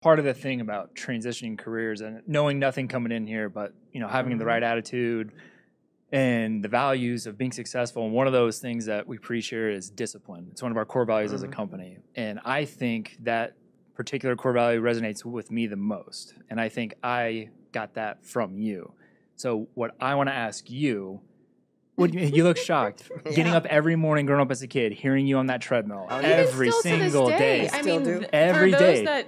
part of the thing about transitioning careers and knowing nothing coming in here, but you know having the Mhm. right attitude and the values of being successful. And one of those things that we preach here is discipline. It's one of our core values as a Mhm. company, and I think that particular core value resonates with me the most. And I think I got that from you. So what I want to ask you. What, you you look shocked. Getting up every morning, growing up as a kid, hearing you on that treadmill Oh, every still to this single day. I Still mean, do. th- Every for those that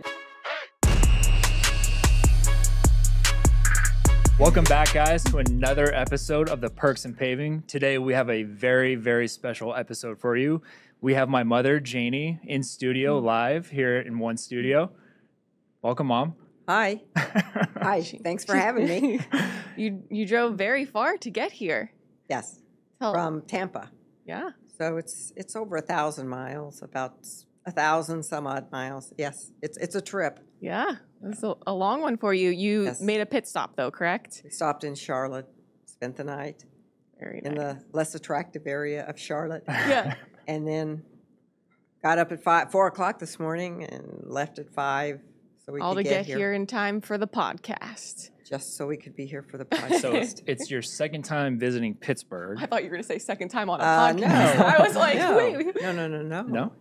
Welcome back, guys, to another episode of the Perks in Paving. Today, we have a very, very special episode for you. We have my mother, Jani, in studio mm-hmm. live here in one studio. Welcome, mom. Hi. Hi. Thanks for having me. you you drove very far to get here. Yes, Tell, from Tampa. yeah. So it's it's over a thousand miles, about a thousand some odd miles. Yes, it's it's a trip. Yeah. That's a, a long one for you. You Yes. made a pit stop though, correct? We stopped in Charlotte, spent the night Very in nice. the less attractive area of Charlotte, Yeah. and then got up at five, four o'clock this morning and left at five, so we All could to get, get here. in time for the podcast. just so we could be here for the podcast. so it's, it's your second time visiting Pittsburgh. I thought you were going to say second time on a Uh, podcast. no, I was like, no, wait. no, no, no, no, No?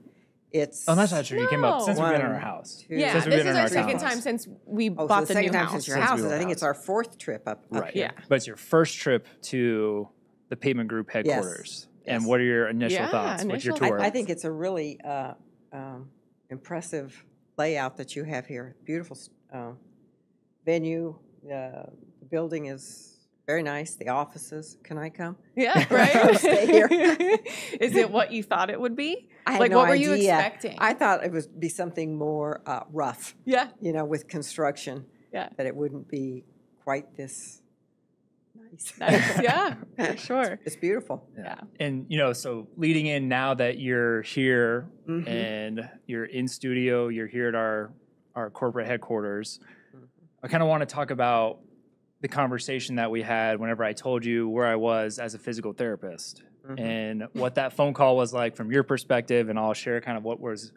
It's Oh, that's not true. You came up No. since we've been in our house. two, Yeah, Since we've this been is in our our second townhouse. time since we Oh, so bought the the, second new time house. since your Since house. we I think house. it's our fourth trip up, up Right. here. Yeah. But it's your first trip to the Pavement Group headquarters. And Yes. what are your initial Yeah, thoughts with your tour? I, I think it's a really uh, um, impressive layout that you have here. Beautiful uh, venue. Uh, the building is very nice. The offices. Can I come? Yeah, right. Stay here. is it what you thought it would be? I like, no what were you expecting? I thought it would be something more uh, rough, yeah, you know, with construction. Yeah. That it wouldn't be quite this nice. nice. Yeah, for sure. It's beautiful. Yeah. And you know, so leading in now that you're here Mhm. and you're in studio, you're here at our our corporate headquarters. Mhm. I kind of want to talk about the conversation that we had whenever I told you where I was as a physical therapist Mhm. and what that phone call was like from your perspective, and I'll share kind of what was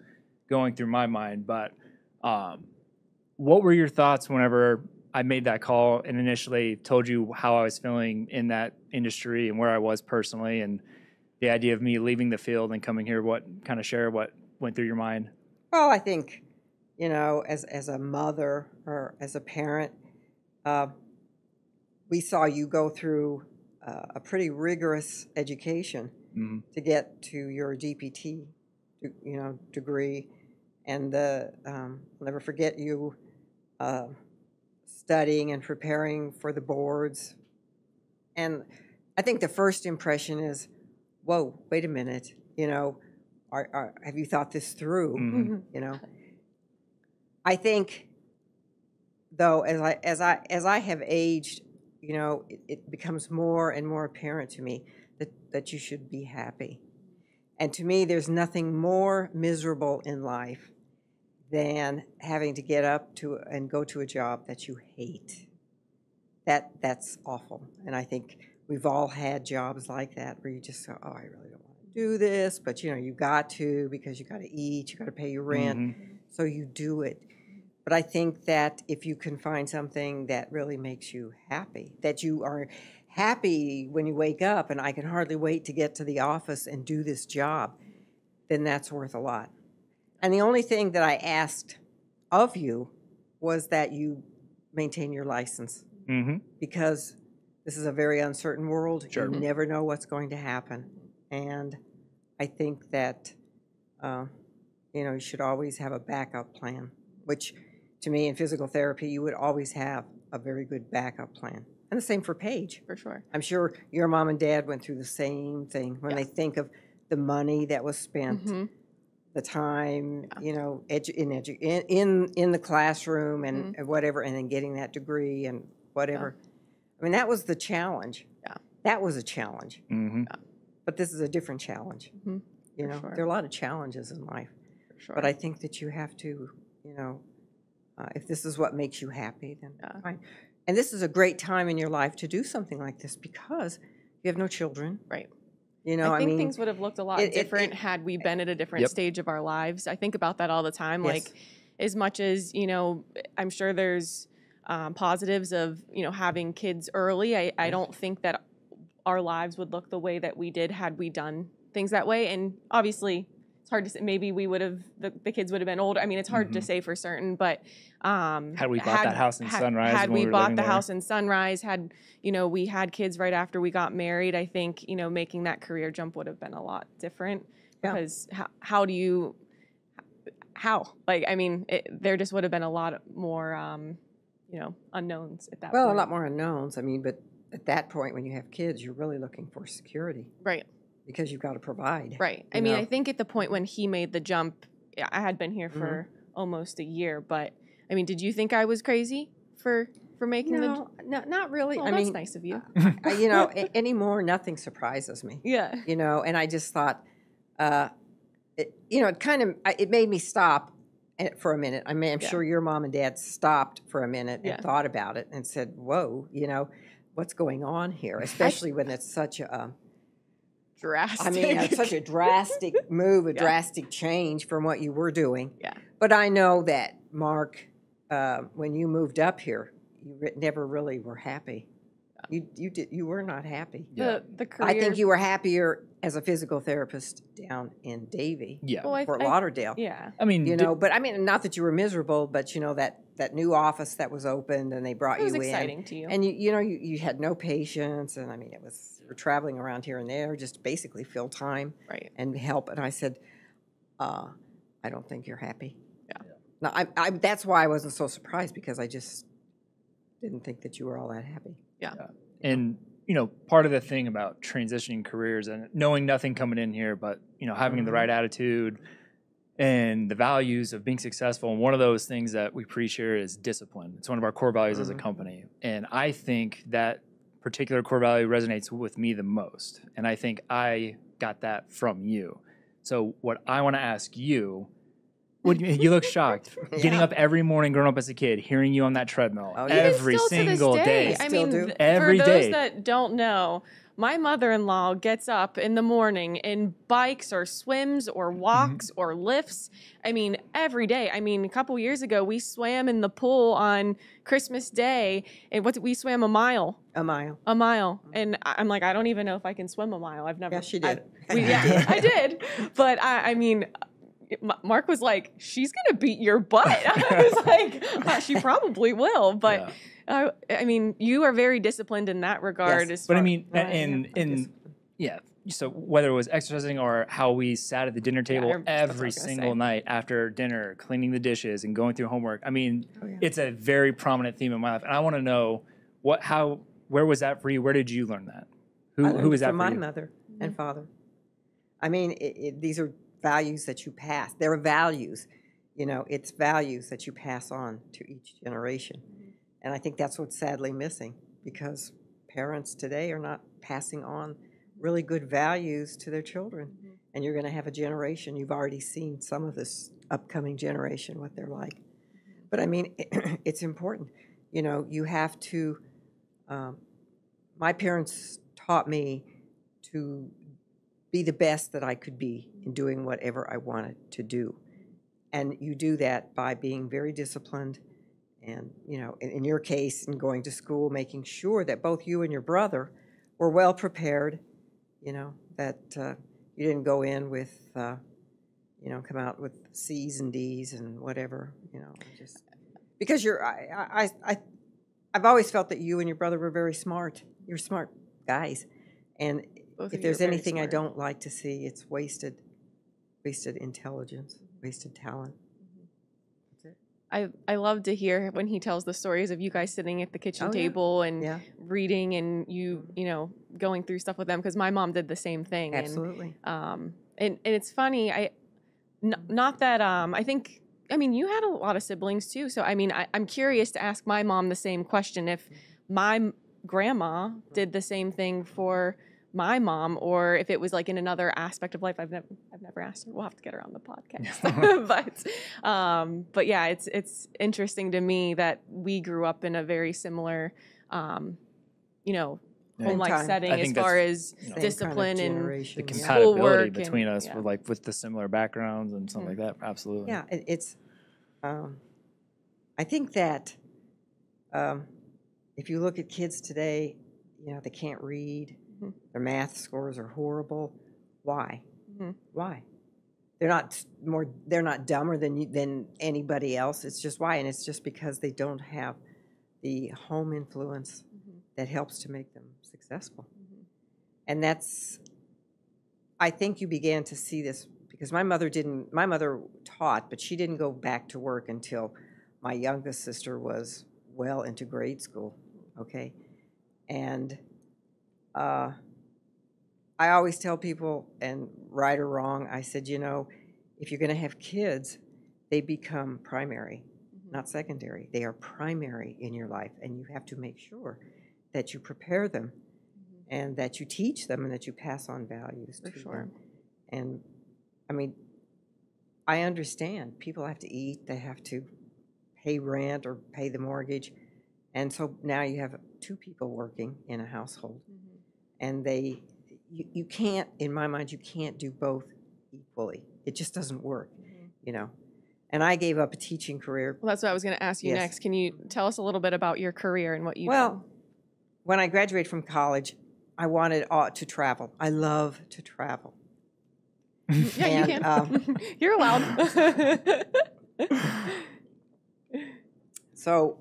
going through my mind. But um, what were your thoughts whenever I made that call and initially told you how I was feeling in that industry and where I was personally, and the idea of me leaving the field and coming here? What kind of share what went through your mind? Well, I think, you know, as as a mother or as a parent, uh, we saw you go through uh, a pretty rigorous education Mhm. to get to your DPT, you know, degree, and the um, I'll never forget you uh, studying and preparing for the boards, and I think the first impression is, whoa, wait a minute, you know, are, are, have you thought this through? Mhm. you know i think though as i as i as i have aged you know it, it becomes more and more apparent to me that that you should be happy and to me there's nothing more miserable in life than having to get up to and go to a job that you hate that that's awful and i think we've all had jobs like that where you just go oh i really don't want to do this but you know you got to because you got to eat you got to pay your rent Mhm. so you do it. But I think that if you can find something that really makes you happy, that you are happy when you wake up, and I can hardly wait to get to the office and do this job, then that's worth a lot. And the only thing that I asked of you was that you maintain your license Mhm. because this is a very uncertain world. Sure. You never know what's going to happen. And I think that, uh, you know, you should always have a backup plan, which to me in physical therapy, you would always have a very good backup plan. And the same for Paige. for sure. I'm sure your mom and dad went through the same thing when they think of the money that was spent, Mhm. the time, Yeah. you know, edu- in, edu- in in in the classroom and, Mm-hmm. and whatever, and then getting that degree and whatever. I mean, that was the challenge. Yeah. That was a challenge. Mm-hmm. But this is a different challenge. Mhm. You For know, sure. there are a lot of challenges in life, For sure. but I think that you have to, you know, uh, if this is what makes you happy, then Yeah. fine. And this is a great time in your life to do something like this because you have no children. Right. You know, I I, think mean, things would have looked a lot it- it- different it- had we been at a different Yep. stage of our lives. I think about that all the time. Yes. Like, as much as you know i'm sure there's um, positives of you know having kids early I, I don't think that our lives would look the way that we did had we done things that way and obviously it's hard to say maybe we would have the, the kids would have been older i mean it's hard to Mhm. say for certain but um Had we bought that house in Sunrise had we we bought the there? house in sunrise had you know we had kids right after we got married i think you know making that career jump would have been a lot different Yeah. because how, how do you how like i mean it, there just would have been a lot more um you know unknowns at that Well, a lot more unknowns. I mean, but at that point, when you have kids, you're really looking for security right because you've got to provide. right i mean know? i think at the point when he made the jump i had been here Mm-hmm. for almost a year but i mean did you think i was crazy for for making the No, no, not really. well, I that's mean, nice of you I, you know, a- anymore, nothing surprises me. yeah You know, and I just thought, uh, it, you know, it kind of it made me stop for a minute. I mean, I'm Yeah. sure your mom and dad stopped for a minute Yeah. and thought about it and said, "Whoa, you know, what's going on here?" Especially when it's such a drastic I mean, it's such a drastic move, a Yeah. drastic change from what you were doing. Yeah. But I know that, Mark, uh, when you moved up here, you never really were happy. You you did you were not happy. Yeah. the, the career I think you were happier as a physical therapist down in Davie, Yeah. well, I, Fort I- Lauderdale. yeah I mean, You d- know, but I mean, not that you were miserable, but you know that that new office that was opened and they brought it was you in. exciting to you And you, you know, you, you had no patients, and I mean, it was you were traveling around here and there, just basically fill time right and help. And I said, uh, I don't think you're happy. Yeah. No, I, I, that's why I wasn't so surprised because I just didn't think that you were all that happy. And you know part of the thing about transitioning careers and knowing nothing coming in here but you know having the Mhm. right attitude and the values of being successful and one of those things that we preach here is discipline. It's one of our core values as a Mhm. company. And i think that particular core value resonates with me the most. And i think i got that from you. So what i want to ask you what do you, you look shocked getting up every morning growing up as a kid hearing you on that treadmill Oh, yeah. every Even still to this single day, day I Still mean, do. Every for those day. that don't know, my mother-in-law gets up in the morning and bikes or swims or Mm-hmm. walks or lifts. I mean, every day. I mean, a couple years ago, we swam in the pool on Christmas Day, and what we swam a mile, A mile. a mile, and I- I'm like, I don't even know if I can swim a mile. I've never. Yeah, she I- did. we, yeah. I did. But I, I mean, M- Mark was like, "She's gonna beat your butt." I was like, "Uh, "She probably will," but Yeah. uh, I mean, you are very disciplined in that regard. Yes. As But I mean, Right, in yeah, in yeah. So whether it was exercising or how we sat at the dinner table I- that's what I every single say. night after dinner, cleaning the dishes and going through homework. I mean, Oh, yeah. it's a very prominent theme in my life, and I want to know what, how, where was that for you? Where did you learn that? Who, who was that from for my you? mother and father. I mean, it, it, these are values that you pass. They're values. You know, it's values that you pass on to each generation. And I think that's what's sadly missing because parents today are not passing on really good values to their children. And you're going to have a generation, you've already seen some of this upcoming generation, what they're like. But I mean, it's important. You know, you have to, um, my parents taught me to be the best that I could be in doing whatever I wanted to do. And you do that by being very disciplined and, you know, in, in your case, in going to school, making sure that both you and your brother were well prepared, you know, that uh, you didn't go in with, uh, you know, come out with C's and D's and whatever, you know, just because you're, I, I, I, I- I've always felt that you and your brother were very smart. You're smart guys. And Both of if are there's very anything I smart. don't like to see, it's wasted, wasted intelligence, wasted talent. I I love to hear when he tells the stories of you guys sitting at the kitchen Oh, yeah. table and Yeah, reading and you you know going through stuff with them because my mom did the same thing. and, absolutely. um and and it's funny i n- not that um i think i mean you had a lot of siblings too so i mean I, i'm curious to ask my mom the same question if my m- grandma did the same thing for my mom or if it was like in another aspect of life i've never i've never asked her we'll have to get her on the podcast but um but yeah it's it's interesting to me that we grew up in a very similar um you know Yeah. home like time. setting as far as you know, Same kind of discipline and the compatibility Schoolwork between and- us yeah. with like with the similar backgrounds and something like that. Absolutely. Yeah, it, it's, um, I think that um, if you look at kids today, you know, they can't read, Mhm. their math scores are horrible. Why? Mhm. Why? They're not more. They're not dumber than you, than anybody else. It's just why, and it's just because they don't have the home influence Mhm. that helps to make them successful. Mhm. And that's, I think you began to see this because my mother didn't, my mother taught, but she didn't go back to work until my youngest sister was well into grade school, okay? And uh, I always tell people, and right or wrong, I said, you know, if you're going to have kids, they become primary, Mhm. not secondary. They are primary in your life, and you have to make sure that you prepare them Mhm. and that you teach them and that you pass on values For to sure. them. And I mean, I understand people have to eat, they have to pay rent or pay the mortgage. And so now you have two people working in a household Mhm. And they, you, you can't, in my mind, you can't do both equally. It just doesn't work, Mhm. you know? And I gave up a teaching career. Well, that's what I was going to ask you Yes. next. Can you tell us a little bit about your career and what you Well, when I graduated from college, I wanted uh, to travel. I love to travel. Yeah, and, you can. um, You're allowed. So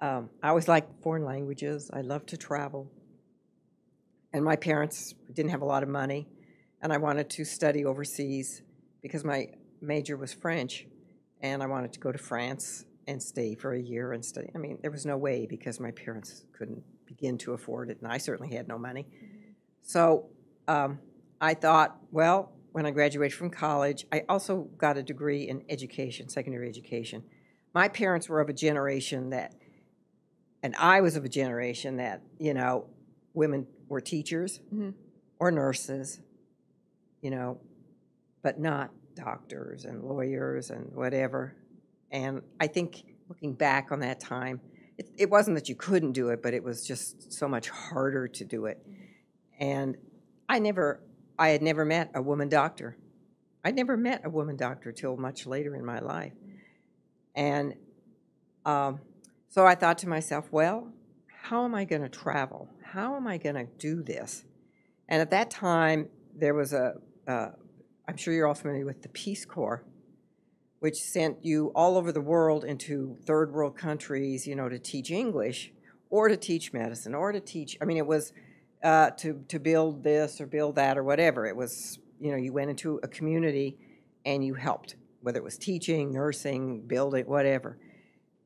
um, I always liked foreign languages. I love to travel. And my parents didn't have a lot of money, and I wanted to study overseas because my major was French, and I wanted to go to France and stay for a year and study. I mean, there was no way because my parents couldn't begin to afford it, and I certainly had no money. So um, I thought, well, when I graduated from college, I also got a degree in education, secondary education. My parents were of a generation that, and I was of a generation that, you know, women were teachers Mhm. or nurses, you know, but not doctors and lawyers and whatever. And I think looking back on that time, it, it wasn't that you couldn't do it, but it was just so much harder to do it. And I never, I had never met a woman doctor. I'd never met a woman doctor till much later in my life. And um, so I thought to myself, well, how am I going to travel? How am I going to do this? And at that time, there was a, uh, I'm sure you're all familiar with the Peace Corps, which sent you all over the world into third world countries, you know, to teach English or to teach medicine or to teach, I mean, it was uh, to, to build this or build that or whatever. It was, you know, you went into a community and you helped, whether it was teaching, nursing, building, whatever.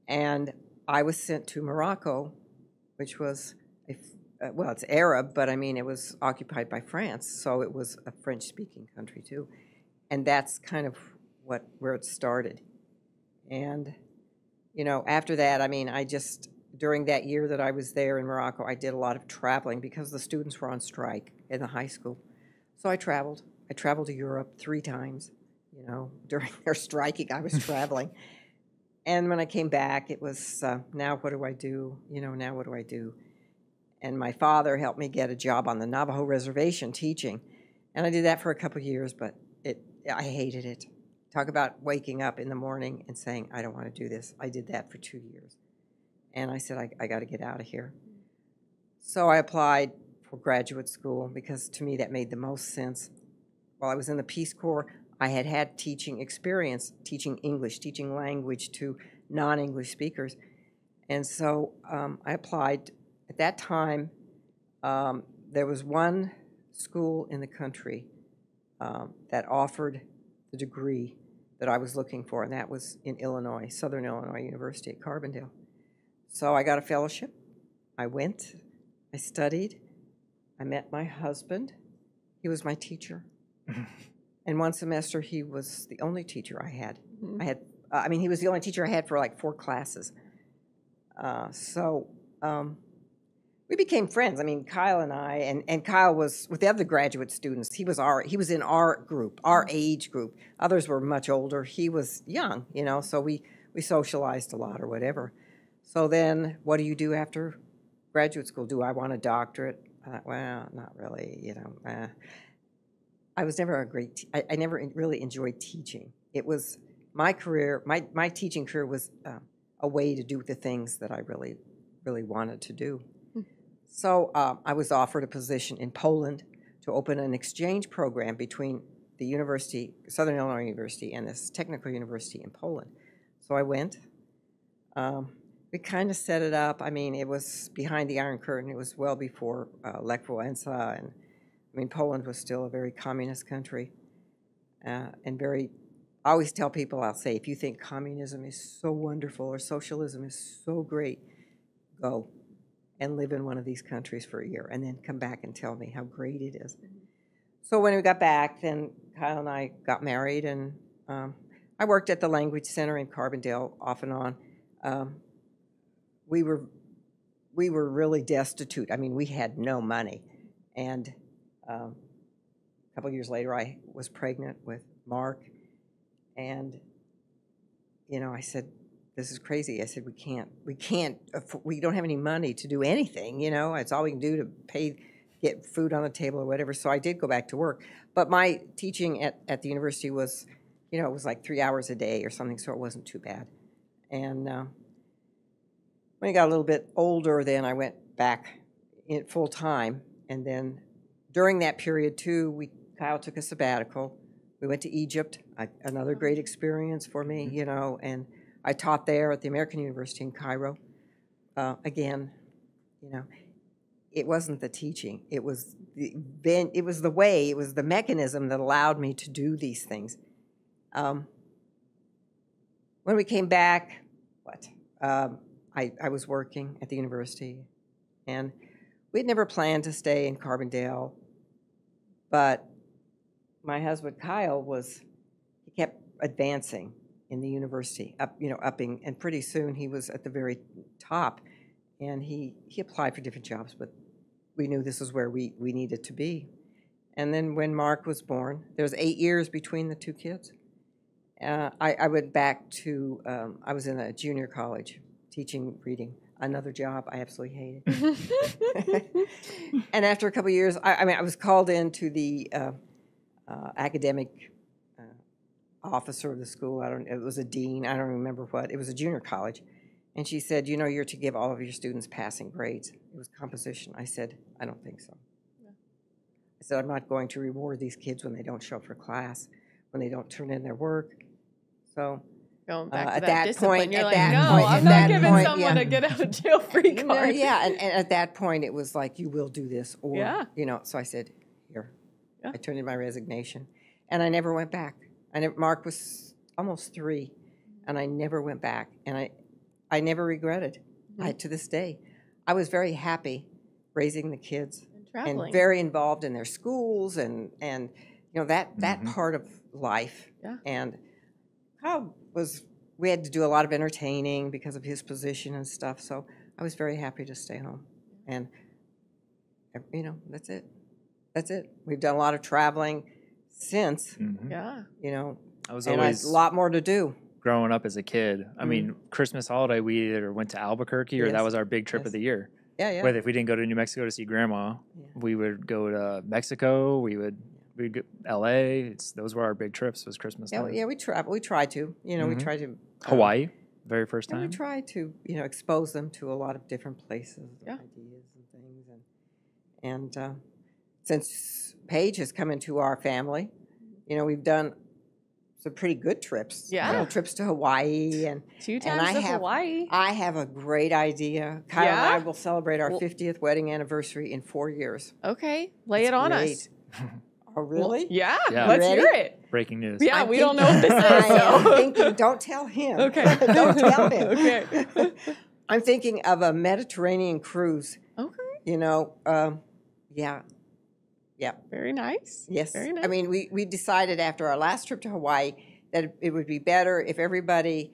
And I was sent to Morocco, which was, a uh, well, it's Arab, but I mean, it was occupied by France, so it was a French-speaking country too. And that's kind of what, where it started. And, you know, after that, I mean, I just, during that year that I was there in Morocco, I did a lot of traveling because the students were on strike in the high school. So I traveled. I traveled to Europe three times, you know, during their striking, I was traveling. And when I came back, it was, uh, now what do I do? You know, now what do I do? And my father helped me get a job on the Navajo reservation teaching. And I did that for a couple years, but it, I hated it. Talk about waking up in the morning and saying, I don't want to do this. I did that for two years. And I said, I, I got to get out of here. So I applied for graduate school because to me that made the most sense. While I was in the Peace Corps, I had had teaching experience, teaching English, teaching language to non English speakers. And so um, I applied. At that time, um, there was one school in the country um, that offered the degree that I was looking for, and that was in Illinois, Southern Illinois University at Carbondale. So I got a fellowship. I went, I studied, I met my husband. He was my teacher. and one semester, he was the only teacher I had. Mhm. I had, uh, I mean, he was the only teacher I had for like four classes. Uh, so um, we became friends. I mean, Kyle and I, and, and Kyle was with the other graduate students. He was our, he was in our group, our age group. Others were much older. He was young, you know. So we we socialized a lot or whatever. So then, what do you do after graduate school? Do I want a doctorate? I thought, well, not really, you know. eh. I was never a great, te- I, I never en- really enjoyed teaching. It was my career, my, my teaching career was uh, a way to do the things that I really, really wanted to do. So uh, I was offered a position in Poland to open an exchange program between the university, Southern Illinois University, and this technical university in Poland. So I went. Um, we kind of set it up. I mean, it was behind the Iron Curtain. It was well before uh, Lech Wałęsa, and I mean, Poland was still a very communist country, uh, and very. I always tell people, I'll say, if you think communism is so wonderful or socialism is so great, go and live in one of these countries for a year, and then come back and tell me how great it is. So when we got back, then Kyle and I got married, and um, I worked at the Language Center in Carbondale off and on. Um, we were we were really destitute. I mean, we had no money, and um, a couple years later, I was pregnant with Mark, and you know, I said, "This is crazy." I said, "We can't, we can't, we don't have any money to do anything. You know, it's all we can do to pay, get food on the table or whatever." So I did go back to work, but my teaching at at the university was, you know, it was like three hours a day or something, so it wasn't too bad, and. Uh, when I got a little bit older, then I went back in full time, and then during that period too, we Kyle took a sabbatical. We went to Egypt, I, another great experience for me, you know, and I taught there at the American University in Cairo. Uh, again, you know, it wasn't the teaching; it was the it was the way, it was the mechanism that allowed me to do these things. Um, when we came back, what? Um, I, I was working at the university, and we'd never planned to stay in Carbondale, but my husband Kyle was, he kept advancing in the university, up, you know, upping, and pretty soon he was at the very top, and he, he applied for different jobs, but we knew this was where we, we needed to be. And then when Mark was born, there was eight years between the two kids. Uh, I, I went back to, um, I was in a junior college teaching reading, another job I absolutely hated. and after a couple of years, I, I mean, I was called into the uh, uh, academic uh, officer of the school. I don't. It was a dean. I don't remember what. It was a junior college, and she said, "You know, you're to give all of your students passing grades." It was composition. I said, "I don't think so." I said, "I'm not going to reward these kids when they don't show up for class, when they don't turn in their work." So Going back Uh, to at that, that discipline, point- you're at like, that no, point- I'm not giving point, someone yeah. a get out of jail free No, card. yeah, and, and at that point, it was like, you will do this, or, Yeah. you know, so I said, here. Yeah. I turned in my resignation, and I never went back. I never, Mark was almost three, and I never went back, and I, I never regretted, I, Mm-hmm. to this day. I was very happy raising the kids And traveling. and very involved in their schools and, and, you know, that, that Mhm. part of life. Yeah. And Kyle was, we had to do a lot of entertaining because of his position and stuff, so I was very happy to stay home. And, you know, that's it. That's it. We've done a lot of traveling since, Mhm. yeah. you know, I was always a lot more to do. growing up as a kid. I mean, Christmas holiday, we either went to Albuquerque or that was our big trip Yes. of the year. Yeah, yeah. Whether if we didn't go to New Mexico to see grandma, Yeah. we would go to Mexico. We would we'd go L.A. It's those were our big trips. Was Christmas Yeah, time. yeah, we travel, we try to, you know, we Mhm. try to. uh, Hawaii, very first And we time. try to, you know, expose them to a lot of different places, Yeah. ideas and things. And, and uh, since Paige has come into our family, you know, we've done some pretty good trips. you know, Yeah. trips to Hawaii. And Two And times I to have- Hawaii. I have a great idea. Kyle and I will celebrate our Well- 50th wedding anniversary in four years. Okay, lay It's it on great. us. Oh, really? Yeah, Yeah. let's Ready? hear it. Breaking news. Yeah, I'm we don't know thinking- what this is. I am so- thinking, don't tell him. Okay. don't tell him. Okay. I'm thinking of a Mediterranean cruise. Okay. You know, um, yeah, yeah, Very nice. yes. Very nice. I mean, we, we decided after our last trip to Hawaii that it would be better if everybody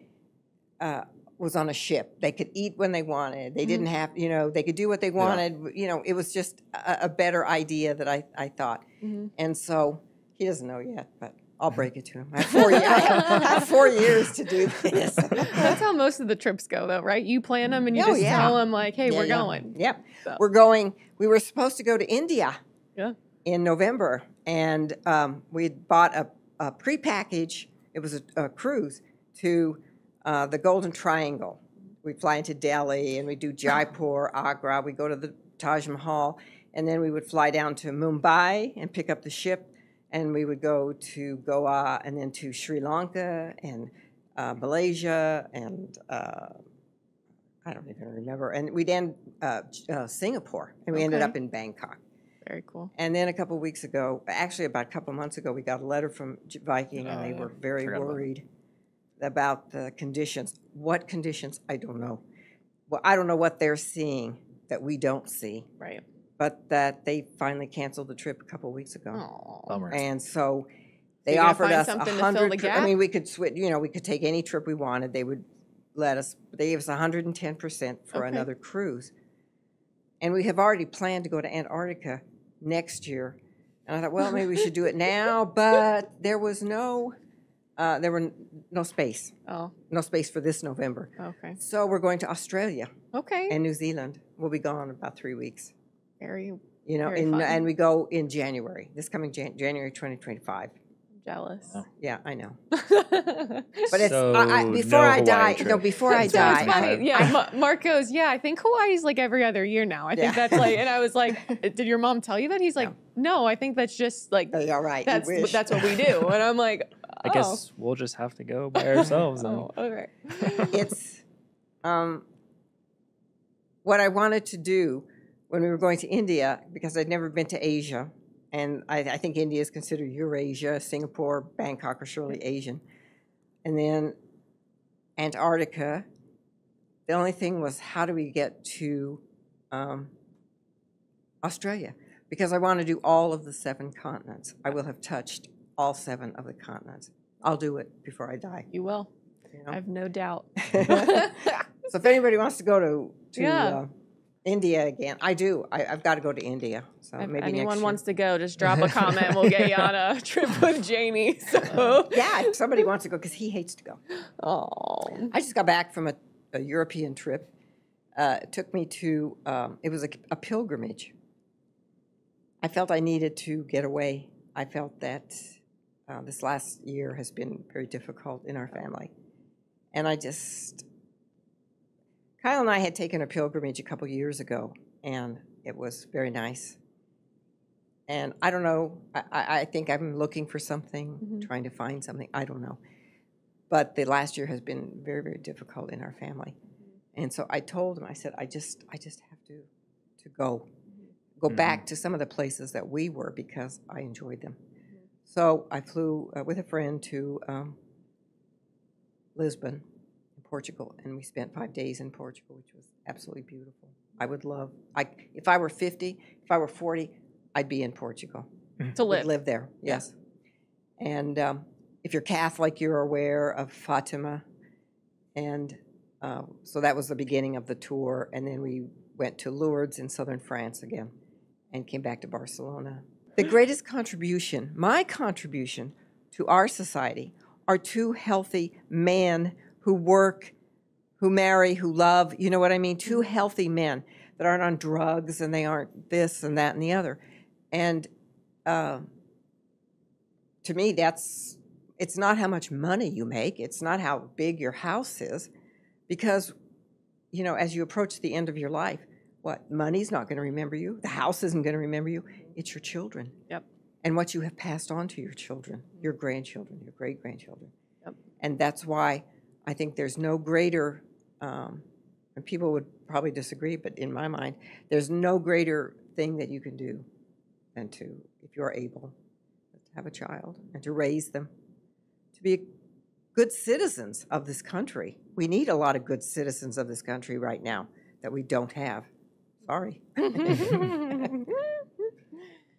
uh, was on a ship. They could eat when they wanted. They Mm-hmm. didn't have, you know, they could do what they wanted. You know, it was just a, a better idea that I, I thought. Mhm. And so he doesn't know yet, but I'll break it to him. I have four, ye- I have, I have four years to do this. That's how most of the trips go, though, right? You plan them and you Oh, just yeah. tell them, like, "Hey, Yeah, we're yeah. going." Yep. So- We're going, we were supposed to go to India Yeah. in November, and um, we had bought a, a prepackage. It was a, a cruise, to uh, the Golden Triangle. We fly into Delhi and we do Jaipur, Agra. We go to the Taj Mahal, and then we would fly down to Mumbai and pick up the ship, and we would go to Goa and then to Sri Lanka and uh, Malaysia and uh, I don't even remember. And we'd end uh, uh, Singapore, and we ended up in Bangkok. Very cool. And then a couple weeks ago, actually about a couple months ago, we got a letter from Viking, and they were very Forgot about worried about the conditions. What conditions? I don't know. Well, I don't know what they're seeing that we don't see, Right. but that they finally canceled the trip a couple weeks ago. Oh. Bummer. And so they you're gonna offered find us a something to fill hundred. tri- I gap? mean, we could switch. You know, we could take any trip we wanted. They would let us. They gave us hundred and ten percent for Okay. another cruise, and we have already planned to go to Antarctica next year. And I thought, well, maybe we should do it now, but there was no, uh, there were no space, Oh. no space for this November. Okay. So we're going to Australia Okay. and New Zealand. We'll be gone about three weeks. Very You know, Very in, fun. and we go in January. This coming Jan- January 2025. jealous. Oh. Yeah, I know. but But it's I, I, So, before no I Hawaii die. trip. No, before I so die. it's funny. Yeah, Ma- Mark goes, yeah, I think Hawaii's like every other year now. I think Yeah. that's like, and I was like, did your mom tell you that? He's like, no, I think that's just like Oh, All right. you that's wish. that's what we do. And I'm like, I oh. guess we'll just have to go by ourselves. Oh, okay. it's um, what I wanted to do when we were going to India because I'd never been to Asia, and I, I think India is considered Eurasia. Singapore, Bangkok are surely Asian, and then Antarctica. The only thing was how do we get to um, Australia? Because I want to do all of the seven continents. I will have touched all seven of the continents. I'll do it before I die. you will. You I have no doubt. So if anybody wants to go to to Yeah. uh, India again, I do. I, I've got to go to India. So if maybe anyone wants to go, just drop a comment. We'll get you on a trip with Jani. So, Yeah, if somebody wants to go because he hates to go. oh, I just got back from a, a European trip. Uh, it took me to. Um, it was a, a pilgrimage. I felt I needed to get away. I felt that uh, this last year has been very difficult in our family, and I just. Kyle and I had taken a pilgrimage a couple years ago, and it was very nice. And I don't know. I, I think I'm looking for something, Mhm. trying to find something. I don't know. But the last year has been very, very difficult in our family. And so I told him, I said, I just, I just have to, to go, go Mhm. back to some of the places that we were because I enjoyed them. So I flew uh, with a friend to um, Lisbon, in Portugal, and we spent five days in Portugal, which was absolutely beautiful. I would love, I, if I were 50, if I were 40, I'd be in Portugal to would live. live there, yes. And um, if you're Catholic, you're aware of Fatima. And uh, so that was the beginning of the tour. And then we went to Lourdes in southern France again and came back to Barcelona. The greatest contribution, my contribution to our society, are two healthy men who work, who marry, who love, you know what I mean? Two healthy men that aren't on drugs and they aren't this and that and the other. And um, to me, that's it's not how much money you make. It's not how big your house is, because you know, as you approach the end of your life, what money's not going to remember you. The house isn't going to remember you. It's your children. Yep. And what you have passed on to your children, your grandchildren, your great grandchildren. Yep. And that's why I think there's no greater. Um, and people would probably disagree, but in my mind, there's no greater thing that you can do than to, if you're able, to have a child and to raise them, to be good citizens of this country. We need a lot of good citizens of this country right now that we don't have. Sorry.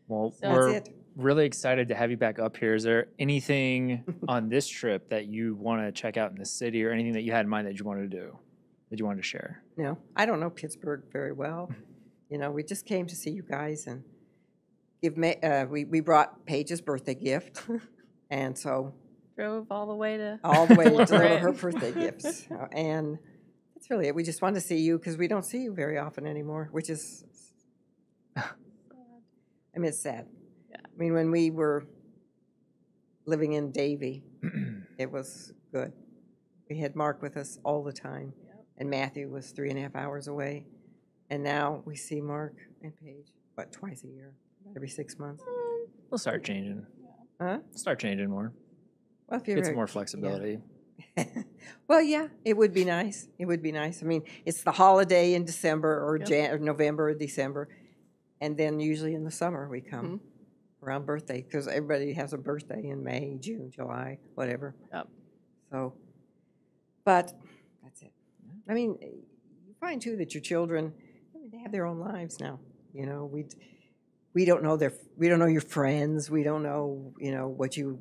Well, So- we're That's it. really excited to have you back up here. Is there anything on this trip that you want to check out in the city or anything that you had in mind that you wanted to do, that you wanted to share? No, I don't know Pittsburgh very well. You know, we just came to see you guys and give me, uh, we, we brought Paige's birthday gift. And so Drove all the way to. all the way to deliver her birthday gifts. And that's really it. We just wanted to see you because we don't see you very often anymore, which is, I mean, it's sad. Yeah. I mean, when we were living in Davie, it was good. We had Mark with us all the time, and Matthew was three and a half hours away. And now we see Mark and Paige, what, twice a year, every six months? We'll start changing. Huh? Start changing more. Well, if you're Get some very- more flexibility. well, yeah, it would be nice. It would be nice. I mean, it's the holiday in December or Yep. Jan- or November or December, and then usually in the summer we come Mm-hmm. around birthday because everybody has a birthday in May, June, July, whatever. Yep. So, but that's it. I mean, eh, you find too that your children, I mean, they have their own lives now. You know, we we don't know their we don't know your friends. We don't know you know what you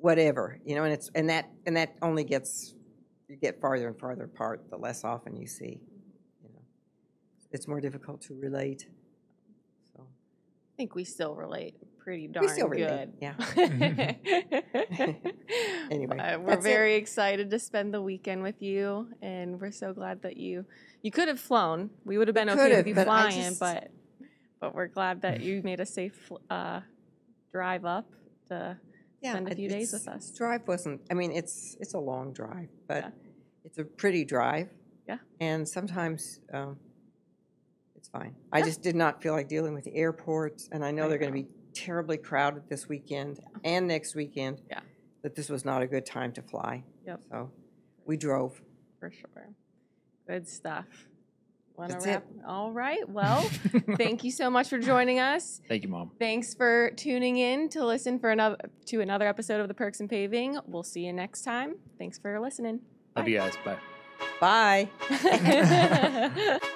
whatever you know, and it's and that and that only gets you get farther and farther apart the less often you see. You know, it's more difficult to relate. So I think we still relate pretty darn we still relate. good. Yeah. anyway, Anyway, we're that's it. very excited to spend the weekend with you, and we're so glad that you you could have flown. We would have been okay with you but flying, just- but but we're glad that you made a safe uh, drive up to spend a few days with us. Drive wasn't. I mean, it's it's a long drive, but Yeah. it's a pretty drive. Yeah. And sometimes um, it's fine. I just did not feel like dealing with the airports, and I know I they're going to be terribly crowded this weekend and next weekend. Yeah. That this was not a good time to fly. Yep. So we drove. for sure. Good stuff. Want to That's it. All right. Well, thank you so much for joining us. Thank you, Mom. Thanks for tuning in to listen for another to another episode of the Perks in Paving. We'll see you next time. Thanks for listening. Love you guys. Bye. Bye. Bye.